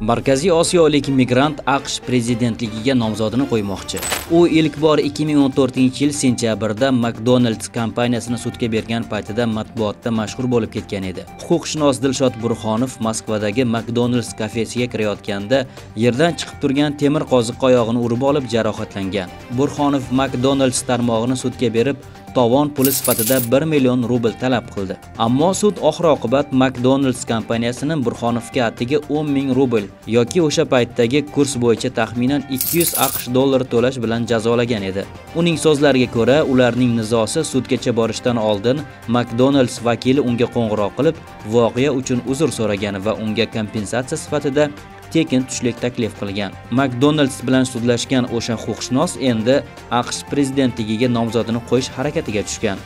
Markaziy Osiyolik migrant AQSh prezidentligiga nomzodini qo'ymoqchi. U ilk bor 2014-yil sentyabrda McDonald's kompaniyasini sudga bergan paytida matbuotda mashhur bo'lib ketgan edi. Huquqshunos Dilshod Burxonov Moskvadagi McDonald's kafesiga kirayotganda yerdan chiqib turgan temir qoziqqa oyog'ini urib olib jarohatlangan. Burxonov McDonald's tarmog'ini sudga berib, tovon puli sifatida 1 million rubl talab qildi. Ammo sud oxir oqibat McDonald's kompaniyasini Burxonovga atigi 10 ming rubl yoki o'sha paytdagi kurs bo'yicha taxminan 200 AQSh dollari to'lash bilan jazolagan edi. Uning so'zlariga ko'ra, ularning nizosi sudgacha borishdan oldin McDonald's vakili unga qo'ng'iroq qilib, voqea uchun uzr so'ragan va unga kompensatsiya sifatida tekin tushlik taklif qilgan. makdonalds bilan sudlashgan o'sha huquqshunos endi AQSh prezidentligiga nomzodini qo'yish harakatiga tushgan.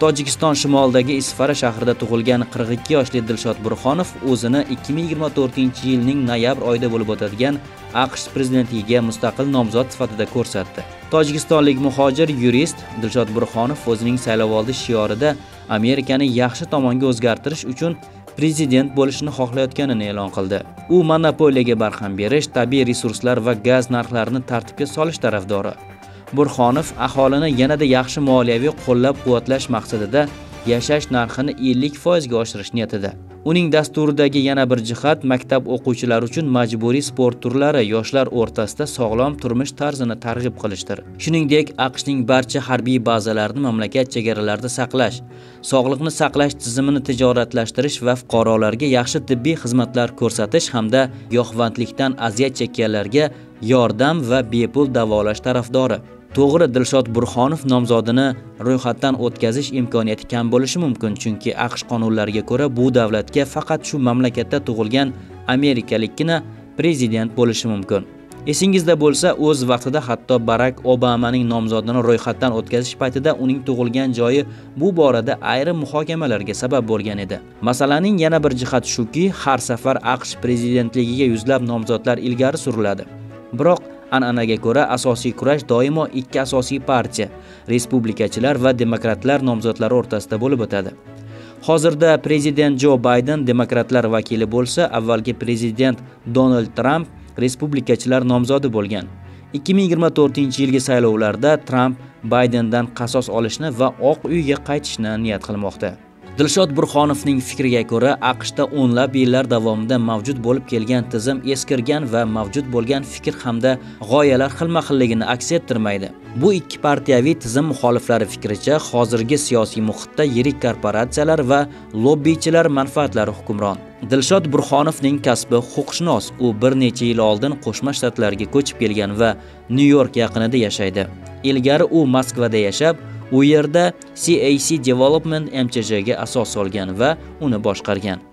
Tojikiston shimolidagi Isfara shahrida tug'ilgan 42 yoshli Dilshod Burxonov o'zini 2024-yilning noyabr oyida bo'lib o'tadigan AQSh prezidentligiga mustaqil nomzod sifatida ko'rsatdi. Tojikistonlik muhojir yurist Dilshod Burxonov o'zining saylovoldi shiorida Amerikani yaxshi tomonga o'zgartirish uchun prezident bo'lishni xohlayotganini e'lon qildi. U monopoliyaga barham berish, tabiiy resurslar va gaz narxlarini tartibga solish tarafdori. Burxonov aholini yanada yaxshi moliyaviy qo'llab-quvvatlash maqsadida yashash narxini 50% ga oshirish niyatida. Uning dasturidagi yana bir jihat maktab o'quvchilari uchun majburiy sport turlari yoshlar o'rtasida sog'lom turmush tarzini targ'ib qilishdir. Shuningdek, AQShning barcha harbiy bazalarini mamlakat chegaralarida saqlash, sog'liqni saqlash tizimini tijoratlashtirish va fuqarolarga yaxshi tibbiy xizmatlar ko'rsatish hamda giyohvandlikdan aziyat chekkanlarga yordam va bepul davolash tarafdori. To'g'ri, Dilshod Burxonov nomzodini ro'yxatdan o'tkazish imkoniyati kam bo'lishi mumkin, chunki AQSh qonunlariga ko'ra bu davlatga faqat shu mamlakatda tug'ilgan amerikalikkina prezident bo'lishi mumkin. Esingizda bo'lsa, o'z vaqtida hatto Barak Obamaning nomzodini ro'yxatdan o'tkazish paytida uning tug'ilgan joyi bu borada ayrim muhokamalarga sabab bo'lgan edi. Masalaning yana bir jihati shuki, har safar AQSh prezidentligiga yuzlab nomzodlar ilgari suriladi. Biroq An'anaga ko'ra asosiy kurash doimo ikki asosiy partiya, respublikachilar va demokratlar nomzodlari o'rtasida bo'lib o'tadi. Hozirda prezident Jo Bayden demokratlar vakili bo'lsa, avvalgi prezident Donald Trump respublikachilar nomzodi bo'lgan. 2024-yilgi saylovlarda Trump Baydendan qasos olishni va Oq uyga qaytishni niyat qilmoqda. Dilshod Burxonovning fikriga ko'ra, AQShda o'nlab yillar davomida mavjud bo'lib kelgan tizim eskirgan va mavjud bo'lgan fikr hamda g'oyalar xilma-xilligini aks ettirmaydi. Bu ikki partiyaviy tizim muxoliflari fikricha, hozirgi siyosiy muhitda yirik korporatsiyalar va lobbichilar manfaatlari hukmron. Dilshod Burxonovning kasbi huquqshunos. U bir necha yil oldin Qo'shma Shtatlarga ko'chib kelgan va Nyu-York yaqinida yashaydi. Ilgari u Moskvada yashab, u yerda CAC Development MCJga asos solgan va uni boshqargan.